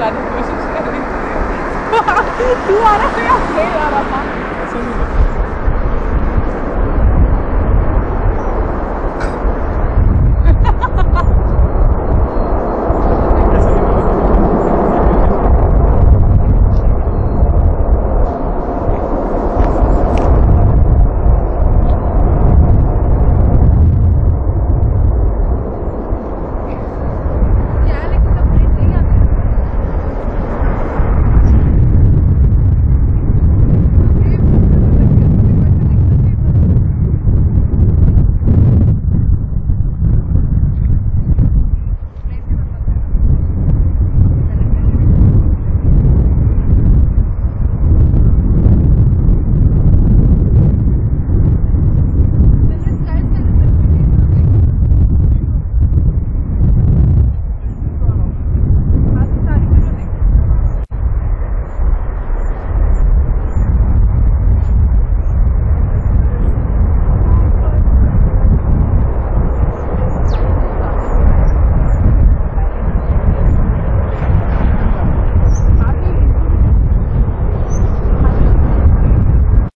लगाने की कोशिश कर रही थी तू आ रहा